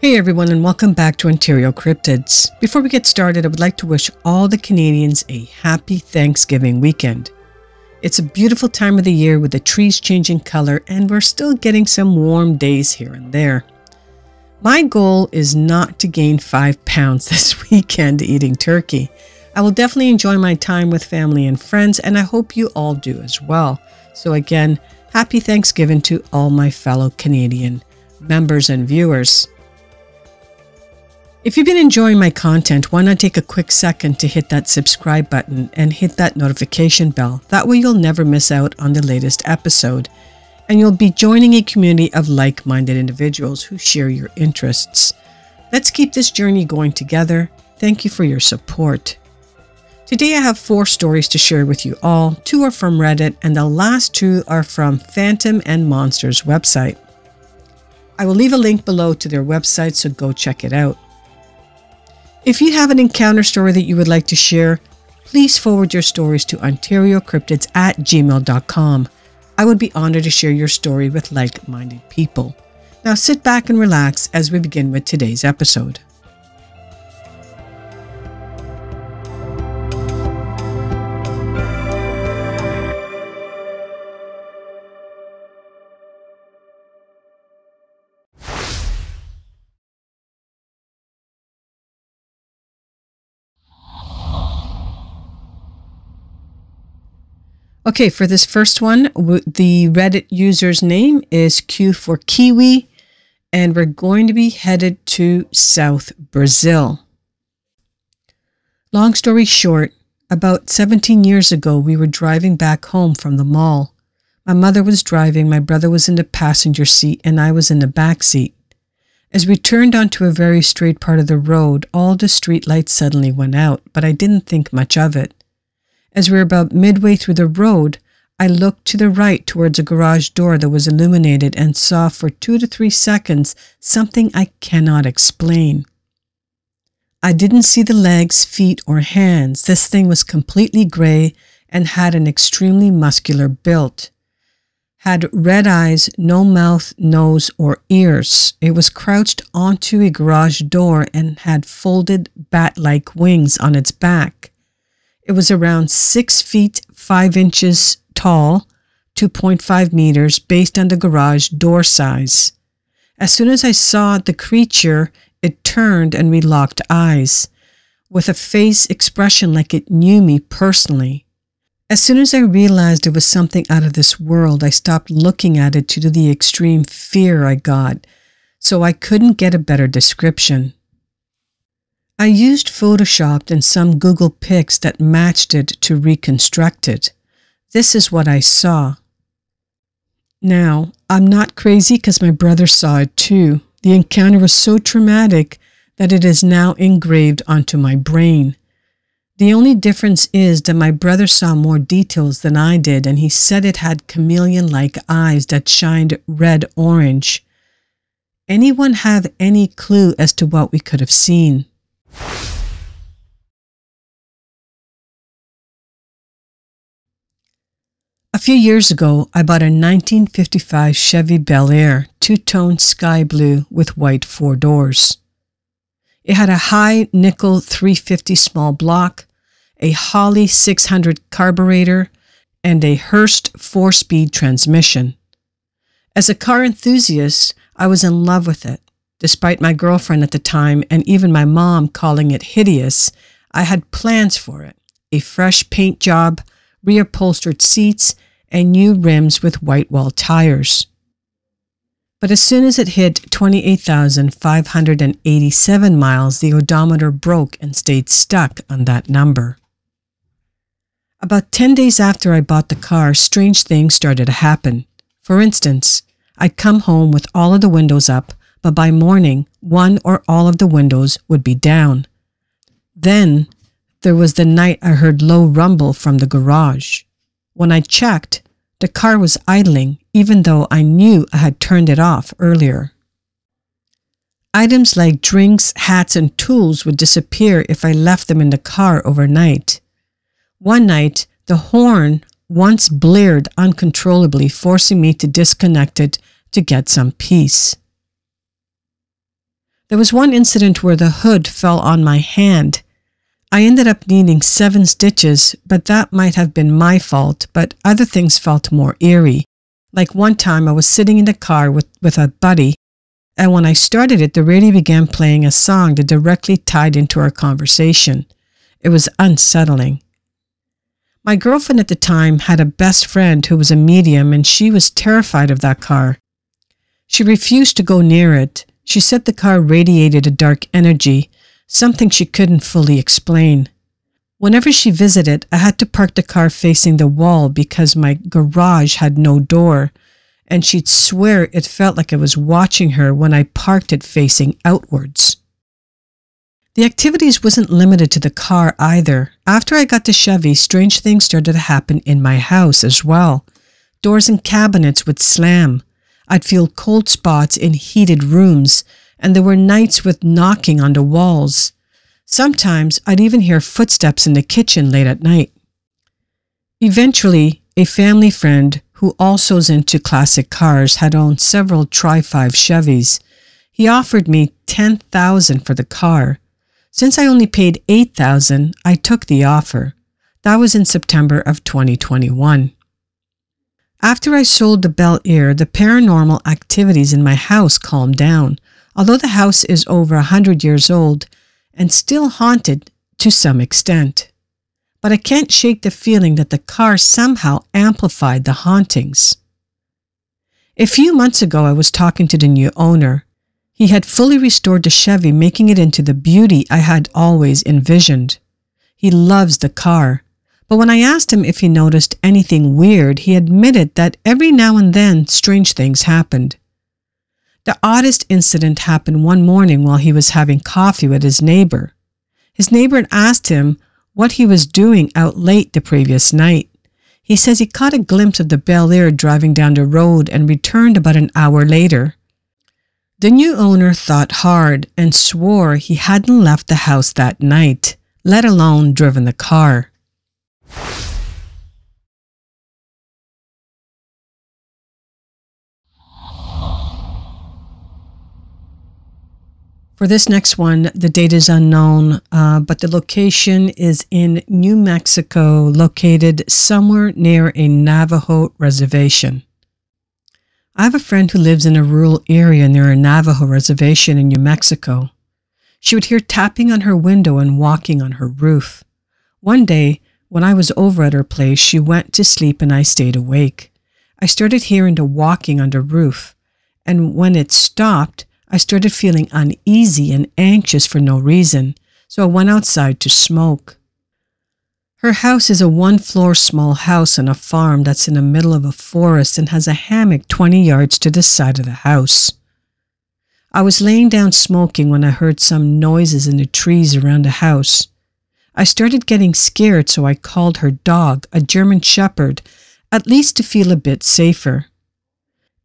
Hey everyone, and welcome back to Ontario Cryptids. Before we get started, I would like to wish all the Canadians a happy Thanksgiving weekend. It's a beautiful time of the year with the trees changing color, and we're still getting some warm days here and there. My goal is not to gain five pounds this weekend eating turkey. I will definitely enjoy my time with family and friends, and I hope you all do as well. So, again, happy Thanksgiving to all my fellow Canadian members and viewers. If you've been enjoying my content, why not take a quick second to hit that subscribe button and hit that notification bell? That way you'll never miss out on the latest episode. And you'll be joining a community of like minded individuals who share your interests. Let's keep this journey going together. Thank you for your support. Today I have four stories to share with you all. Two are from Reddit, and the last two are from Phantom and Monsters website. I will leave a link below to their website, so go check it out. If you have an encounter story that you would like to share, please forward your stories to OntarioCryptids at gmail.com. I would be honored to share your story with like minded people. Now sit back and relax as we begin with today's episode. Okay, for this first one, the Reddit user's name is Q for Kiwi, and we're going to be headed to South Brazil. Long story short, about 17 years ago, we were driving back home from the mall. My mother was driving, my brother was in the passenger seat, and I was in the back seat. As we turned onto a very straight part of the road, all the street lights suddenly went out, but I didn't think much of it. As we were about midway through the road, I looked to the right towards a garage door that was illuminated and saw for two to three seconds something I cannot explain. I didn't see the legs, feet, or hands. This thing was completely gray and had an extremely muscular build. Had red eyes, no mouth, nose, or ears. It was crouched onto a garage door and had folded bat like wings on its back. It was around six feet five inches tall, 2.5 meters, based on the garage door size. As soon as I saw the creature, it turned and we locked eyes, with a face expression like it knew me personally. As soon as I realized it was something out of this world, I stopped looking at it due to the extreme fear I got, so I couldn't get a better description. I used Photoshop and some Google pics that matched it to reconstruct it. This is what I saw. Now, I'm not crazy because my brother saw it too. The encounter was so traumatic that it is now engraved onto my brain. The only difference is that my brother saw more details than I did, and he said it had chameleon like eyes that shined red orange. Anyone have any clue as to what we could have seen? A few years ago, I bought a 1955 Chevy Bel Air two-tone sky blue with white four doors. It had a high nickel 350 small block, a Holley 600 carburetor, and a Hurst four-speed transmission. As a car enthusiast, I was in love with it. Despite my girlfriend at the time and even my mom calling it hideous, I had plans for it a fresh paint job, reupholstered seats, and new rims with white wall tires. But as soon as it hit 28,587 miles, the odometer broke and stayed stuck on that number. About 10 days after I bought the car, strange things started to happen. For instance, I'd come home with all of the windows up, but by morning, one or all of the windows would be down. Then there was the night I heard low rumble from the garage. When I checked, the car was idling even though I knew I had turned it off earlier. Items like drinks, hats, and tools would disappear if I left them in the car overnight. One night, the horn once blared uncontrollably, forcing me to disconnect it to get some peace. There was one incident where the hood fell on my hand. I ended up needing seven stitches, but that might have been my fault, but other things felt more eerie. Like one time I was sitting in the car with, with a buddy, and when I started it, the radio began playing a song that directly tied into our conversation. It was unsettling. My girlfriend at the time had a best friend who was a medium, and she was terrified of that car. She refused to go near it. She said the car radiated a dark energy, something she couldn't fully explain. Whenever she visited, I had to park the car facing the wall because my garage had no door, and she'd swear it felt like I was watching her when I parked it facing outwards. The activities wasn't limited to the car either. After I got the Chevy, strange things started to happen in my house as well. Doors and cabinets would slam. I'd feel cold spots in heated rooms, and there were nights with knocking on the walls. Sometimes I'd even hear footsteps in the kitchen late at night. Eventually, a family friend who also is into classic cars had owned several Tri-5 Chevys. He offered me 10000 for the car. Since I only paid 8000 I took the offer. That was in September of 2021. After I sold the Bel Air, the paranormal activities in my house calmed down although the house is over a hundred years old and still haunted to some extent. But I can't shake the feeling that the car somehow amplified the hauntings. A few months ago, I was talking to the new owner. He had fully restored the Chevy, making it into the beauty I had always envisioned. He loves the car, but when I asked him if he noticed anything weird, he admitted that every now and then strange things happened. The oddest incident happened one morning while he was having coffee with his neighbor. His neighbor had asked him what he was doing out late the previous night. He says he caught a glimpse of the Bel Air driving down the road and returned about an hour later. The new owner thought hard and swore he hadn't left the house that night, let alone driven the car. For this next one, the date is unknown, uh, but the location is in New Mexico, located somewhere near a Navajo reservation. I have a friend who lives in a rural area near a Navajo reservation in New Mexico. She would hear tapping on her window and walking on her roof. One day, when I was over at her place, she went to sleep and I stayed awake. I started hearing the walking on the roof, and when it stopped, I started feeling uneasy and anxious for no reason, so I went outside to smoke. Her house is a one floor small house on a farm that's in the middle of a forest and has a hammock 20 yards to the side of the house. I was laying down smoking when I heard some noises in the trees around the house. I started getting scared, so I called her dog, a German Shepherd, at least to feel a bit safer.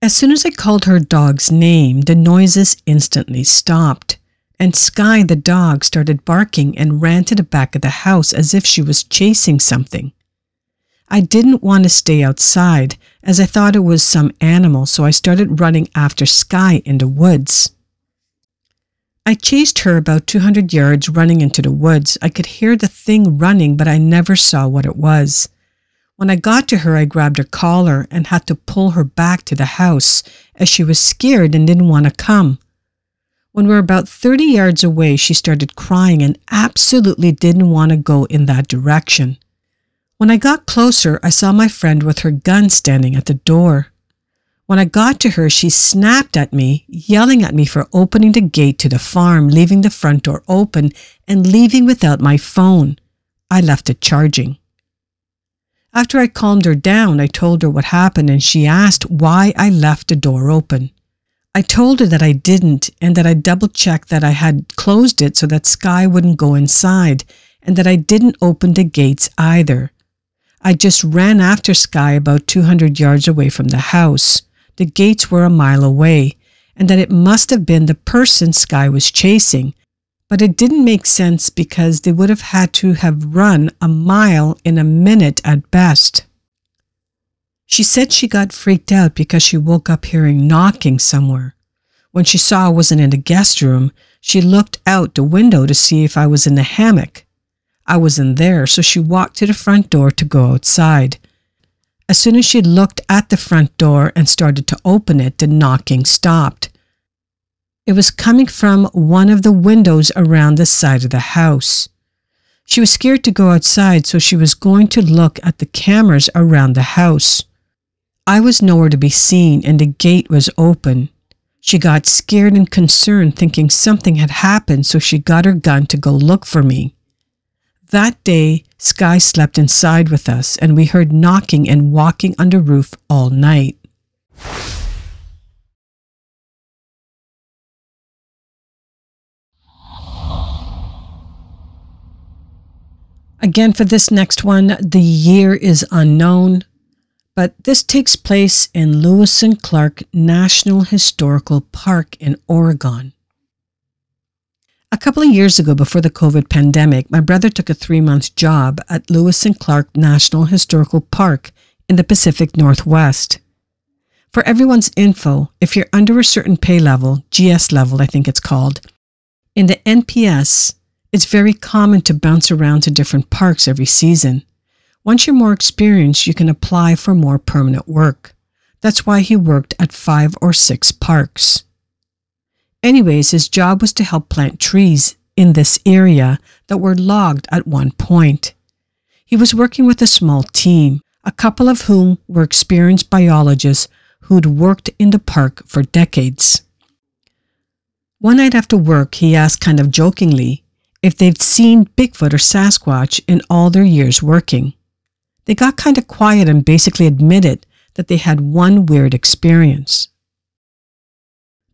As soon as I called her dog's name, the noises instantly stopped, and Sky the dog started barking and ran to the back of the house as if she was chasing something. I didn't want to stay outside as I thought it was some animal, so I started running after Sky in the woods. I chased her about 200 yards running into the woods. I could hear the thing running, but I never saw what it was. When I got to her, I grabbed her collar and had to pull her back to the house as she was scared and didn't want to come. When we were about 30 yards away, she started crying and absolutely didn't want to go in that direction. When I got closer, I saw my friend with her gun standing at the door. When I got to her, she snapped at me, yelling at me for opening the gate to the farm, leaving the front door open, and leaving without my phone. I left it charging. After I calmed her down, I told her what happened and she asked why I left the door open. I told her that I didn't and that I double checked that I had closed it so that Sky wouldn't go inside and that I didn't open the gates either. I just ran after Sky about 200 yards away from the house. The gates were a mile away and that it must have been the person Sky was chasing but it didn't make sense because they would have had to have run a mile in a minute at best. She said she got freaked out because she woke up hearing knocking somewhere. When she saw I wasn't in the guest room, she looked out the window to see if I was in the hammock. I wasn't there, so she walked to the front door to go outside. As soon as she looked at the front door and started to open it, the knocking stopped. It was coming from one of the windows around the side of the house. She was scared to go outside, so she was going to look at the cameras around the house. I was nowhere to be seen and the gate was open. She got scared and concerned, thinking something had happened, so she got her gun to go look for me. That day, Sky slept inside with us, and we heard knocking and walking on the roof all night. Again, for this next one, the year is unknown, but this takes place in Lewis and Clark National Historical Park in Oregon. A couple of years ago, before the COVID pandemic, my brother took a three month job at Lewis and Clark National Historical Park in the Pacific Northwest. For everyone's info, if you're under a certain pay level, GS level, I think it's called, in the NPS, it's very common to bounce around to different parks every season. Once you're more experienced, you can apply for more permanent work. That's why he worked at five or six parks. Anyways, his job was to help plant trees in this area that were logged at one point. He was working with a small team, a couple of whom were experienced biologists who'd worked in the park for decades. One night after work, he asked kind of jokingly if they'd seen Bigfoot or Sasquatch in all their years working. They got kind of quiet and basically admitted that they had one weird experience.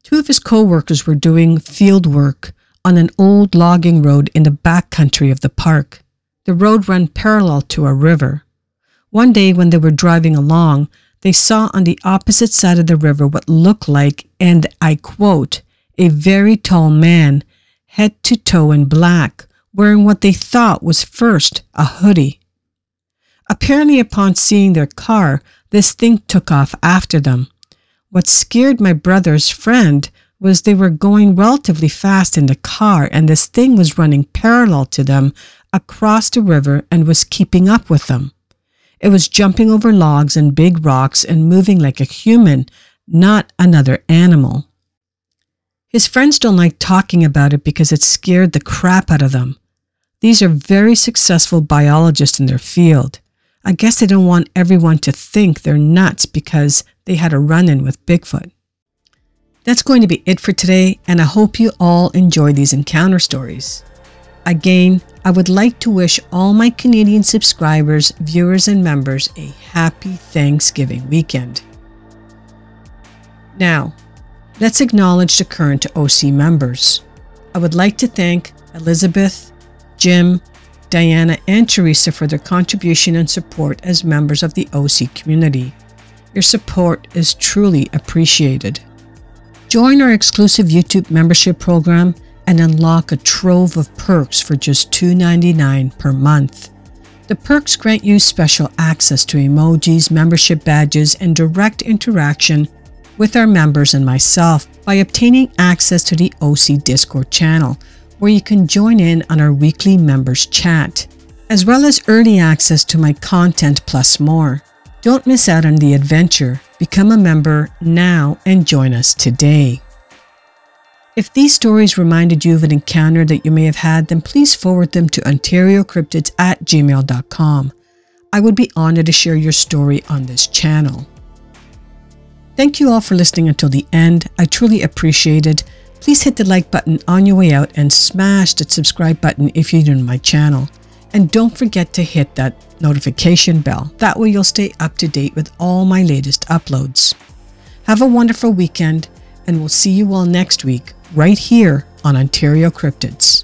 Two of his co-workers were doing field work on an old logging road in the back country of the park. The road ran parallel to a river. One day when they were driving along, they saw on the opposite side of the river what looked like, and I quote, a very tall man, head to toe in black, wearing what they thought was first a hoodie. Apparently, upon seeing their car, this thing took off after them. What scared my brother's friend was they were going relatively fast in the car and this thing was running parallel to them across the river and was keeping up with them. It was jumping over logs and big rocks and moving like a human, not another animal. His friends don't like talking about it because it scared the crap out of them. These are very successful biologists in their field. I guess they don't want everyone to think they're nuts because they had a run in with Bigfoot. That's going to be it for today, and I hope you all enjoy these encounter stories. Again, I would like to wish all my Canadian subscribers, viewers, and members a happy Thanksgiving weekend. Now, let's acknowledge the current OC members. I would like to thank Elizabeth, Jim, Diana, and Teresa for their contribution and support as members of the OC community. Your support is truly appreciated. Join our exclusive YouTube membership program and unlock a trove of perks for just $2.99 per month. The perks grant you special access to emojis, membership badges, and direct interaction with our members and myself by obtaining access to the OC Discord channel, where you can join in on our weekly members chat, as well as early access to my content plus more. Don't miss out on the adventure. Become a member now and join us today. If these stories reminded you of an encounter that you may have had, then please forward them to OntarioCryptids at gmail.com. I would be honored to share your story on this channel. Thank you all for listening until the end. I truly appreciate it please hit the like button on your way out and smash that subscribe button if you're new to my channel. And don't forget to hit that notification bell. That way you'll stay up to date with all my latest uploads. Have a wonderful weekend and we'll see you all next week right here on Ontario Cryptids.